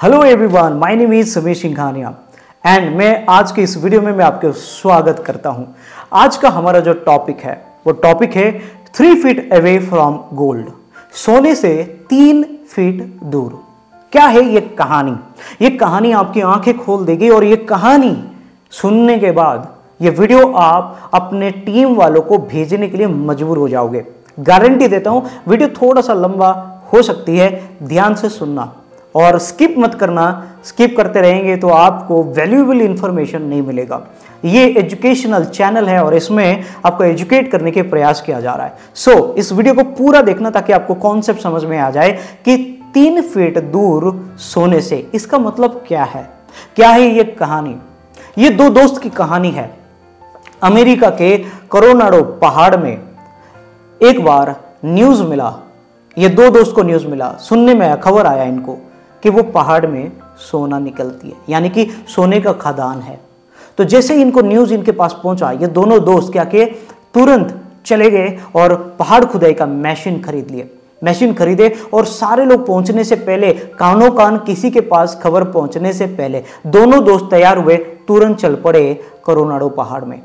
Hello everyone my name is Sameer Singhania and मैं आज के इस वीडियो में मैं आपके स्वागत करता हूँ। आज का हमारा जो टॉपिक है, वो टॉपिक है three feet away from gold सोने से तीन फीट दूर। क्या है ये कहानी? ये कहानी आपकी आँखें खोल देगी और ये कहानी सुनने के बाद ये वीडियो आप अपने टीम वालों को भेजने के लिए मजबूर हो जाओगे। गारंटी देता हूँ वीडियो थोड़ा सा लंबा हो सकती है, ध्यान से सुनना। और स्किप मत करना। स्किप करते रहेंगे तो आपको वैल्यूएबल इंफॉर्मेशन नहीं मिलेगा। ये एजुकेशनल चैनल है और इसमें आपको एजुकेट करने के प्रयास किया जा रहा है। सो so, इस वीडियो को पूरा देखना ताकि आपको कॉन्सेप्ट समझ में आ जाए कि तीन फीट दूर सोने से इसका मतलब क्या है? क्या है ये कहानी? ये दो दोस्त की कहानी है। अमेरिका के करोनाडो पहाड़ में एक बार न्यूज़ मिला। ये दो दोस्त को न्यूज़ मिला। सुनने में खबर आया इनको। कि वो पहाड़ में सोना निकलती है, यानी कि सोने का खदान है। तो जैसे ही इनको न्यूज़ इनके पास पहुँचा, ये दोनों दोस्त क्या किए? तुरंत चले गए और पहाड़ खुदाई का मशीन खरीद लिए। मशीन खरीदे और सारे लोग पहुँचने से पहले कानों कान किसी के पास खबर पहुँचने से पहले, दोनों दोस्त तैयार हुए, तुरंत चल पड़े करोनाडो पहाड़ में।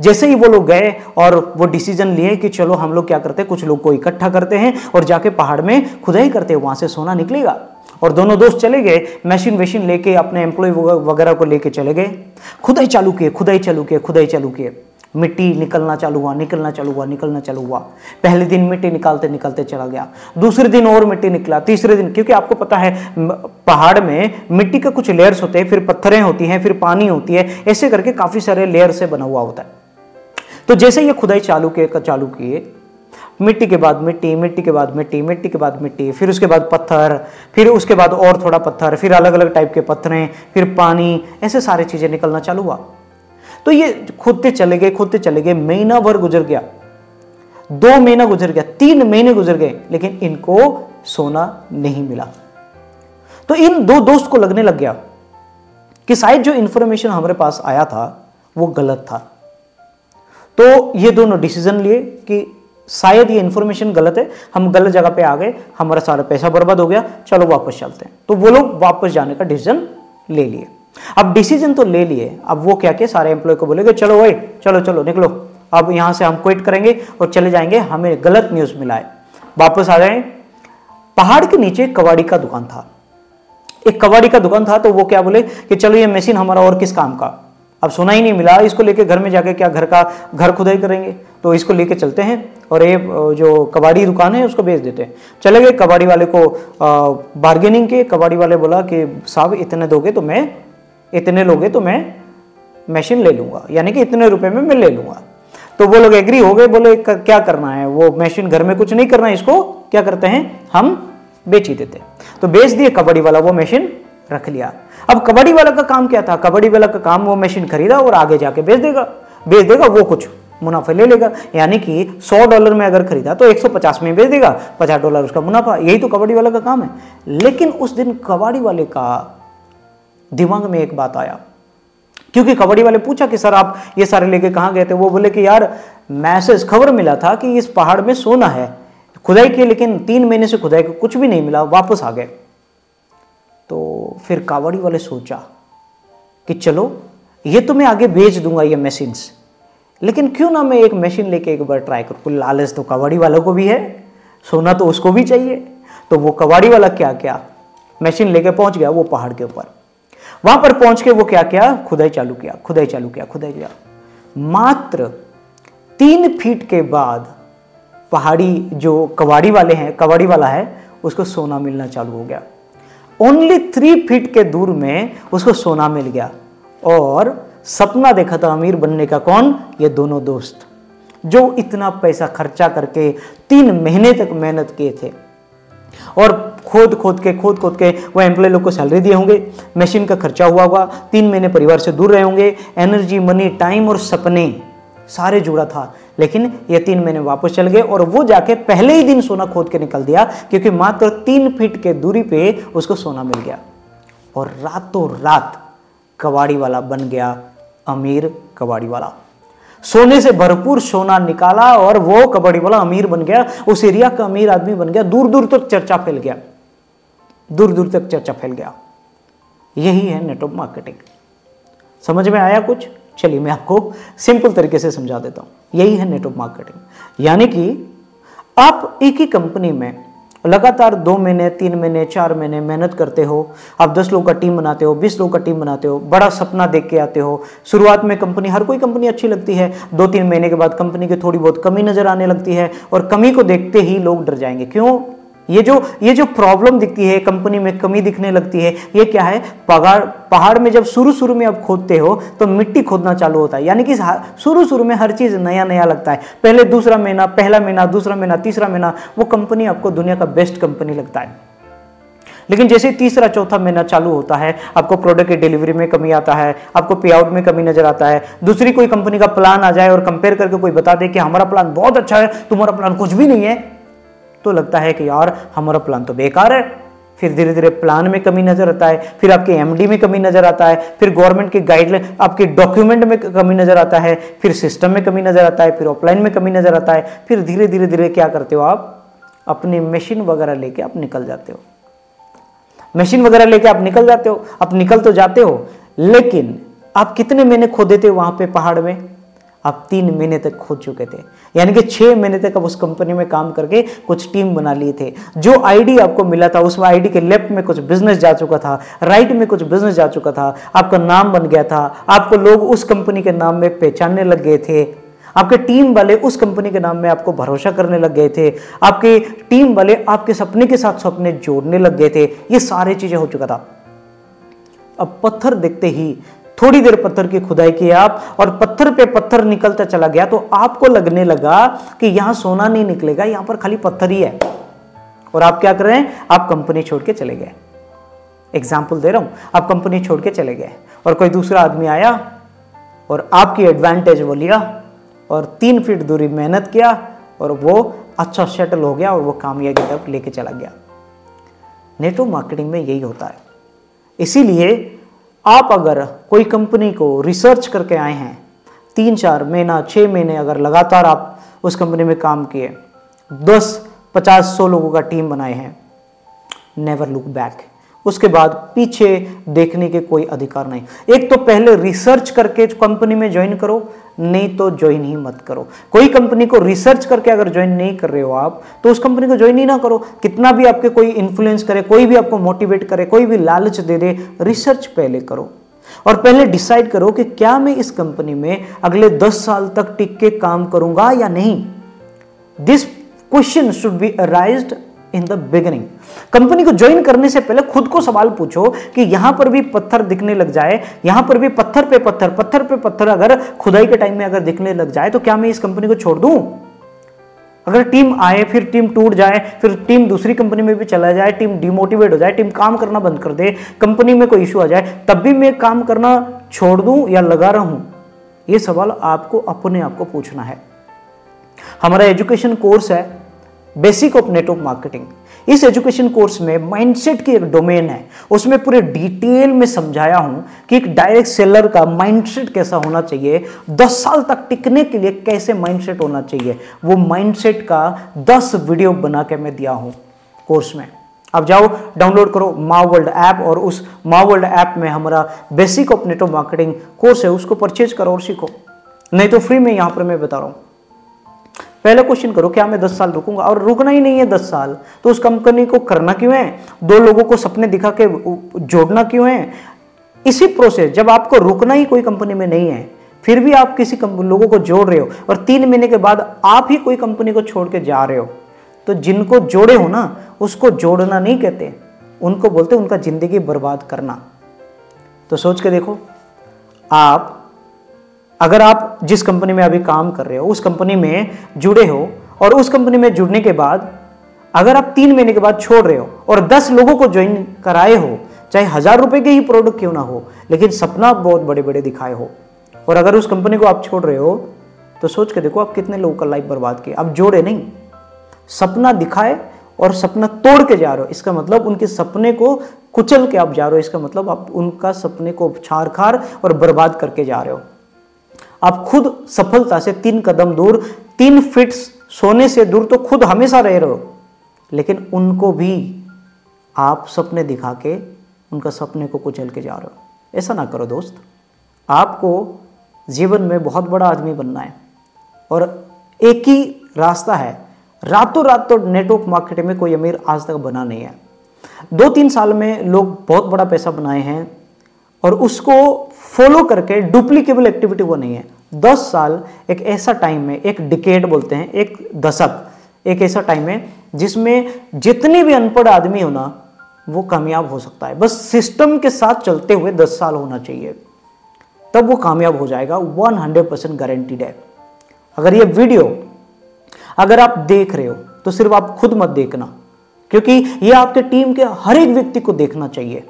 जैसे ही वो लोग गए और वो डिसीज़न लिए कि चलो हम लोग क्या करते हैं, कुछ लोग को इकट्ठा करते हैं और जाके पहाड़ में खुदाई करते हैं, वहाँ से सोना निकलेगा। और दोनों दोस्त चले गए मशीन वशीन लेके अपने एम्प्लॉय वगैरह को लेके चले गए। खुदाई चालू किए, खुदाई चालू किए, खुदाई चालू किए। मिट्टी निकलना चालू हुआ, निकलना चालू हुआ, निकलना चालू हुआ। पहले दिन मिट्टी निकालते निकालते चला गया। दूसरे दिन और मिट्टी निकला, तीसरे दिन, क्योंकि आपको पता है पहाड़ में मिट्टी का कुछ लेयर्स होते हैं, फिर पत्थरें होती हैं, फिर पानी होती है, ऐसे करके काफ़ी सारे लेयर से बना हुआ होता है। तो जैसे ये खुदाई चालू किए चालू किए मिट्टी के बाद मिट्टी मिट्टी के बाद मिट्टी मिट्टी के बाद मिट्टी, फिर उसके बाद पत्थर, फिर उसके बाद और थोड़ा पत्थर, फिर अलग अलग टाइप के पत्थरें, फिर पानी, ऐसे सारी चीज़ें निकलना चालू हुआ। तो ये खुदते चले गए, खुदते चले गए, महीना भर गुजर गया। दो महीना गुजर गया, तीन महीने गुजर गए, लेकिन इनको सोना नहीं मिला। तो इन दो दोस्त को लगने लग गया कि शायद जो इंफॉर्मेशन हमारे पास आया था, वो गलत था। तो ये दोनों डिसीज़न लिए कि शायद ये इन्फॉर्मेशन गलत है। हम गलत जगह पे आ गए, हमारा सारा पैसा बर्बाद हो गया। चलो वापस चलते हैं। तो वो लोग वापस जाने का डिसीज़न ले लिए। अब डिसीज़न तो ले लिए। अब वो क्या किया? सारे एम्प्लॉय को बोलेगे चलो भाई, चलो चलो, निकलो। अब यहाँ से हम क्विट करेंगे और चले जाएँगे। हमें गलत न्यूज़ मिला है। वापस आ जाए। पहाड़ के नीचे कबाड़ी का दुकान था। एक कबाड़ी का दुकान था तो वो क्या बोले कि चलो ये मशीन हमारा और किस काम का? अब सोना ही नहीं मिला, इसको लेके घर में जाके क्या घर का घर खुदाई करेंगे? तो इसको लेके चलते हैं और ये जो कबाड़ी दुकान है उसको बेच देते हैं। चले गए कबाड़ी वाले को बार्गेनिंग के, कबाड़ी वाले बोला कि, साहब, इतने दोगे तो मैं, इतने लोगे तो मैं मशीन ले लूँगा, यानी कि इतने रुपए में मैं ले लूँगा। तो वो लोग एग्री हो गए, बोले क्या करना है? वो मशीन घर में कुछ नहीं करना है, इसको क्या करते हैं? हम बेच ही देते तो बेच दिए कबड्डी वाला वो मशीन रख लिया। अब कबड्डी वाला का काम क्या था? कबड्डी वाला का काम वो मशीन खरीदा और आगे जाके बेच देगा। बेच देगा, वो कुछ मुनाफा ले लेगा। यानी कि 100 डॉलर में अगर खरीदा तो 150 में बेच देगा। 50 डॉलर उसका मुनाफा। यही तो कबड्डी वाला का काम है। लेकिन उस दिन कबड्डी वाले का दिमाग में एक बात आया। क्योंकि कबड्डी वाले पूछा कि, सर, आप ये सारे लेके कहाँ गए थे? वो बोले कि, यार, मैसेज, खबर मिला था कि इस पहाड़ में सोना है। खुदाई की लेकिन तीन महीने से खुदाई को कुछ भी नहीं मिला। वापस आ गए। फिर कावड़ी वाले सोचा कि चलो, ये तो मैं आगे बेच दूँगा ये मशीन्स लेकिन क्यों ना मैं एक मशीन लेके एक बार ट्राई करूँ? लालच तो कबाड़ी वालों को भी है, सोना तो उसको भी चाहिए। तो वो कबाड़ी वाला क्या क्या मशीन लेके पहुँच गया वो पहाड़ के ऊपर। वहाँ पर पहुँच के वो क्या क्या खुदाई चालू किया, खुदाई चालू किया, खुदाई किया। मात्र तीन फीट के बाद पहाड़ी जो कबाड़ी वाले हैं कबाड़ी वाला है, उसको सोना मिलना चालू हो गया। ओनली थ्री फीट के दूर में उसको सोना मिल गया। और सपना देखा था अमीर बनने का कौन? ये दोनों दोस्त, जो इतना पैसा खर्चा करके तीन महीने तक मेहनत किए थे। और खोद खोद के, खोद खोद के वो एम्प्लॉय लोग को सैलरी दिए होंगे। मशीन का खर्चा हुआ होगा। तीन महीने परिवार से दूर रहे होंगे। एनर्जी मनी टाइम और सपने सारे जुड़ा था। लेकिन ये तीन महीने वापस चल गए और वो जाके पहले ही दिन सोना खोद के निकल दिया, क्योंकि मात्र तीन फीट के दूरी पे उसको सोना मिल गया। और रातों रात कबाड़ी वाला बन गया अमीर कबाड़ी वाला। सोने से भरपूर सोना निकाला और वो कबाड़ी वाला अमीर बन गया, उस एरिया का अमीर आदमी बन गया। दूर दूर तक चर्चा फैल गया। दूर दूर तक चर्चा फैल गया। यही है नेटवर्क मार्केटिंग। समझ में आया कुछ? चलिए मैं आपको सिंपल तरीके से समझा देता हूँ। यही है नेटवर्क मार्केटिंग यानी कि आप एक ही कंपनी में लगातार दो महीने, तीन महीने, चार महीने मेहनत करते हो, आप दस लोग का टीम बनाते हो, बीस लोग का टीम बनाते हो, बड़ा सपना देख के आते हो, शुरुआत में कंपनी हर कोई कंपनी अच्छी लगती है दो तीन महीने के बाद कंपनी की थोड़ी बहुत कमी नज़र आने लगती है और कमी को देखते ही लोग डर जाएँगे। क्यों? ये जो ये जो प्रॉब्लम दिखती है कंपनी में कमी दिखने लगती है, ये क्या है? पहाड़ पहाड़ में जब शुरू शुरू में आप खोदते हो तो मिट्टी खोदना चालू होता है। यानी कि शुरू शुरू में हर चीज़ नया नया लगता है। पहले दूसरा महीना, पहला महीना, दूसरा महीना, तीसरा महीना, वो कंपनी आपको दुनिया का बेस्ट कंपनी लगता है। लेकिन जैसे तीसरा, चौथा महीना चालू होता है, आपको प्रोडक्ट की डिलीवरी में कमी आता है, आपको पे आउट में कमी नज़र आता है, दूसरी कोई कंपनी का प्लान आ जाए और कंपेयर करके कोई बता दे कि हमारा प्लान बहुत अच्छा है, तुम्हारा प्लान कुछ भी नहीं है तो लगता है कि यार, हमारा प्लान तो बेकार है। फिर धीरे धीरे प्लान में कमी नज़र आता है, फिर आपके एमडी में कमी नज़र आता है, फिर गवर्नमेंट की गाइडलाइन आपके डॉक्यूमेंट में कमी नज़र आता है, फिर सिस्टम में कमी नज़र आता है, फिर ऑफलाइन में कमी नज़र आता है, फिर धीरे धीरे धीरे क्या करते हो आप? अपनी मशीन वगैरह लेके आप निकल जाते हो। मशीन वगैरह लेके आप निकल जाते हो। आप निकल तो जाते हो, लेकिन आप कितने महीने खो देते हो वहाँ पे पहाड़ में? आप तीन महीने तक खोद चुके थे। यानी कि छह महीने तक आप उस कंपनी में काम करके कुछ टीम बना लिए थे। जो आईडी आपको मिला था उसमें आईडी के लेफ़्ट में कुछ बिज़नेस जा चुका था राइट में कुछ बिज़नेस जा चुका था, आपका नाम बन गया था, आपको लोग उस कंपनी के नाम में पहचानने लग गए थे। आपके टीम वाले उस कंपनी के नाम में आपको भरोसा करने लग गए थे। आपके टीम वाले आपके सपने के साथ सपने जोड़ने लग गए थे। ये सारी चीज़ें हो चुका था। अब पत्थर देखते ही थोड़ी देर पत्थर की खुदाई की आप और पत्थर पे पत्थर निकलता चला गया तो आपको लगने लगा कि यहाँ सोना नहीं निकलेगा, यहाँ पर खाली पत्थर ही है। और आप क्या कर रहे हैं? आप कंपनी छोड़ के चले गए। एग्ज़ाम्पल दे रहा हूँ, आप कंपनी छोड़ के चले गए और कोई दूसरा आदमी आया और आपकी एडवांटेज वो लिया और तीन फीट दूरी मेहनत किया और वो अच्छा सेटल हो गया और वो कामयाबी तक लेके चला गया। नेटवर्क मार्केटिंग में यही होता है। इसीलिए आप अगर कोई कंपनी को रिसर्च करके आए हैं, तीन चार महीना छः महीने अगर लगातार आप उस कंपनी में काम किए, दस, पचास, सौ लोगों का टीम बनाए हैं नेवर लुक बैक उसके बाद पीछे देखने के कोई अधिकार नहीं। एक तो पहले रिसर्च करके कंपनी में ज्वाइन करो, नहीं तो ज्वाइन ही मत करो। कोई कंपनी को रिसर्च करके अगर ज्वाइन नहीं कर रहे हो आप तो उस कंपनी को ज्वाइन ही ना करो। कितना भी आपके कोई इन्फ्लुएंस करे, कोई भी आपको मोटिवेट करे, कोई भी लालच दे दे रिसर्च पहले करो। और पहले डिसाइड करो कि क्या मैं इस कंपनी में अगले दस साल तक टिक के काम करूँगा या नहीं। This question should be arised in the beginning company को ज्वाइन करने से पहले खुद को सवाल पूछो कि यहाँ पर भी पत्थर दिखने लग जाए, यहाँ पर भी पत्थर पे पत्थर पत्थर पे पत्थर अगर खुदाई के टाइम में अगर दिखने लग जाए तो क्या मैं इस कंपनी को छोड़ दूँ? अगर टीम आए, फिर टीम टूट जाए, फिर टीम दूसरी कंपनी में भी चला जाए टीम डिमोटिवेट हो जाए टीम काम करना बंद कर दे कंपनी में कोई इशू आ जाए, तब भी मैं काम करना छोड़ दूँ या लगा रहा? यह सवाल आपको अपने आप को पूछना है। हमारा एजुकेशन कोर्स है। Basic of network marketing. इस एजुकेशन कोर्स में माइंडसेट की एक डोमेन है। उसमें पूरे डिटेल में समझाया हूँ कि एक डायरेक्ट सेलर का माइंडसेट कैसा होना चाहिए 10 साल तक टिकने के लिए कैसे माइंडसेट होना चाहिए, वो माइंडसेट का 10 वीडियो बना के मैं दिया हूँ कोर्स में। अब जाओ डाउनलोड करो माँ वर्ल्ड ऐप और उस माँ वर्ल्ड ऐप में हमारा basic of network marketing course है, उसको परचेज करो और सीखो। नहीं तो फ्री में यहाँ पर मैं बता रहा हूँ। पहले क्वेश्चन करो, क्या मैं दस साल रुकूँगा? और रुकना ही नहीं है दस साल। तो उस कंपनी को करना क्यों है? दो लोगों को सपने दिखा के जोड़ना क्यों है? इसी प्रोसेस जब आपको रुकना ही कोई कंपनी में नहीं है, फिर भी आप किसी लोगों को जोड़ रहे हो, और तीन महीने के बाद आप ही कोई कंपनी को छोड़ के जा रहे हो तो जिनको जोड़े हो ना, उसको जोड़ना नहीं कहते। उनको बोलते उनका ज़िंदगी बर्बाद करना। तो सोच के देखो, आप, अगर आप जिस कंपनी में अभी काम कर रहे हो, उस कंपनी में जुड़े हो और उस कंपनी में जुड़ने के बाद अगर आप तीन महीने के बाद छोड़ रहे हो और दस लोगों को ज्वाइन कराए हो, चाहे हज़ार रुपए के ही प्रोडक्ट क्यों ना हो, लेकिन सपना बहुत बड़े बड़े दिखाए हो और अगर उस कंपनी को आप छोड़ रहे हो तो सोच के देखो आप कितने लोगों का लाइफ बर्बाद किए आप जोड़े नहीं। सपना दिखाए और सपना तोड़ के जा रहे हो। इसका मतलब उनके सपने को कुचल के आप जा रहे हो। इसका मतलब आप उनका सपने को छार खार और बर्बाद करके जा रहे हो। आप खुद सफलता से तीन कदम दूर, तीन फिट सोने से दूर तो खुद हमेशा रह रहे हो। लेकिन उनको भी आप सपने दिखा के, उनका सपने को कुचल के जा रहे हो। ऐसा ना करो दोस्त। आपको जीवन में बहुत बड़ा आदमी बनना है। और एक ही रास्ता है। रातों रात तो नेटवर्क मार्केटिंग में कोई अमीर आज तक बना नहीं है। दो तीन साल में लोग बहुत बड़ा पैसा बनाए हैं। और उसको फॉलो करके डुप्लीकेबल एक्टिविटी वो नहीं है। दस साल एक ऐसा टाइम है, एक डिकेड बोलते हैं, एक दशक, एक ऐसा टाइम है जिसमें जितने भी अनपढ़ आदमी हो ना, वो कामयाब हो सकता है। बस सिस्टम के साथ चलते हुए दस साल होना चाहिए। तब वो कामयाब हो जाएगा 100 परसेंट गारंटीड है। अगर ये वीडियो अगर आप देख रहे हो तो सिर्फ़ आप खुद मत देखना, क्योंकि ये आपके टीम के हर एक व्यक्ति को देखना चाहिए।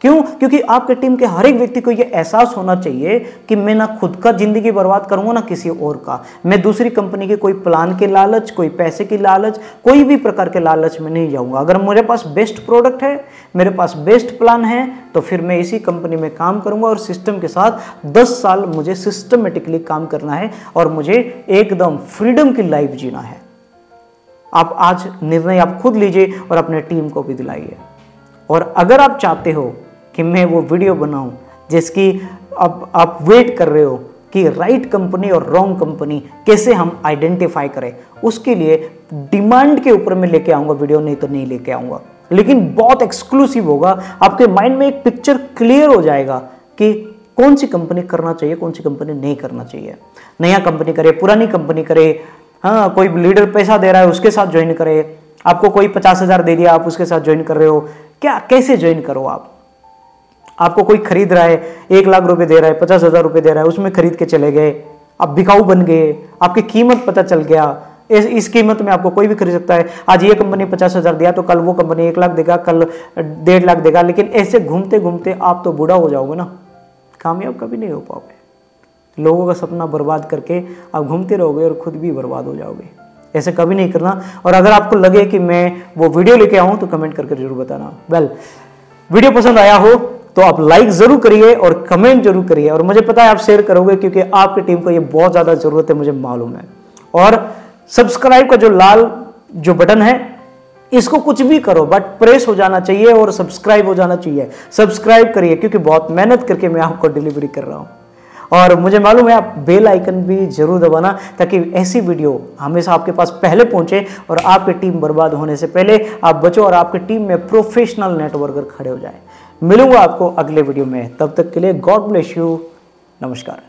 क्यों? क्योंकि आपके टीम के हर एक व्यक्ति को यह एहसास होना चाहिए कि मैं ना खुद का ज़िंदगी बर्बाद करूँगा, ना किसी और का। मैं दूसरी कंपनी के कोई प्लान के लालच, कोई पैसे की लालच, कोई भी प्रकार के लालच में नहीं जाऊँगा। अगर मेरे पास बेस्ट प्रोडक्ट है, मेरे पास बेस्ट प्लान है तो फिर मैं इसी कंपनी में काम करूँगा और सिस्टम के साथ दस साल मुझे सिस्टमेटिकली काम करना है और मुझे एकदम फ्रीडम की लाइफ जीना है। आप आज निर्णय आप खुद लीजिए और अपने टीम को भी दिलाइए। और अगर आप चाहते हो कि मैं वो वीडियो बनाऊँ, जिसकी अब आप वेट कर रहे हो कि राइट कंपनी और रॉन्ग कंपनी कैसे हम आइडेंटिफाई करें, उसके लिए डिमांड के ऊपर मैं लेके आऊँगा वीडियो नहीं तो नहीं लेके आऊँगा। लेकिन बहुत एक्सक्लूसिव होगा, आपके माइंड में एक पिक्चर क्लियर हो जाएगा कि कौन सी कंपनी करना चाहिए, कौन सी कंपनी नहीं करना चाहिए। नया कंपनी करे, पुरानी कंपनी करे हाँ कोई लीडर पैसा दे रहा है, उसके साथ ज्वाइन करे। आपको कोई पचास हज़ार दे दिया, आप उसके साथ ज्वाइन कर रहे हो। क्या, कैसे ज्वाइन करो आप? आपको कोई खरीद रहा है, एक लाख रुपए दे रहा है, पचास हज़ार रुपए दे रहा है, उसमें खरीद के चले गए आप बिकाऊ बन गए, आपकी कीमत पता चल गया, इस इस कीमत में आपको कोई भी खरीद सकता है। आज ये कंपनी पचास हज़ार दिया तो कल वो कंपनी एक लाख देगा, कल डेढ़ लाख देगा, लेकिन ऐसे घूमते घूमते आप तो बूढ़ा हो जाओगे ना। कामयाब कभी नहीं हो पाओगे। लोगों का सपना बर्बाद करके आप घूमते रहोगे और खुद भी बर्बाद हो जाओगे। ऐसे कभी नहीं करना। और अगर आपको लगे कि मैं वो वीडियो लेके आऊँ तो कमेंट करके ज़रूर बताना। वेल, वीडियो पसंद आया हो तो आप लाइक ज़रूर करिए और कमेंट ज़रूर करिए और मुझे पता है आप शेयर करोगे क्योंकि आपकी टीम को ये बहुत ज़्यादा ज़रूरत है, मुझे मालूम है। और सब्सक्राइब का जो लाल जो बटन है, इसको कुछ भी करो बट प्रेस हो जाना चाहिए और सब्सक्राइब हो जाना चाहिए। सब्सक्राइब करिए क्योंकि बहुत मेहनत करके मैं आपको डिलीवरी कर रहा हूँ। और मुझे मालूम है आप बेल आइकन भी ज़रूर दबाना ताकि ऐसी वीडियो हमेशा आपके पास पहले पहुँचे और आपकी टीम बर्बाद होने से पहले आप बचो और आपकी टीम में प्रोफेशनल नेटवर्कर खड़े हो जाए। मिलूँगा आपको अगले वीडियो में। तब तक के लिए गॉड ब्लेस यू नमस्कार।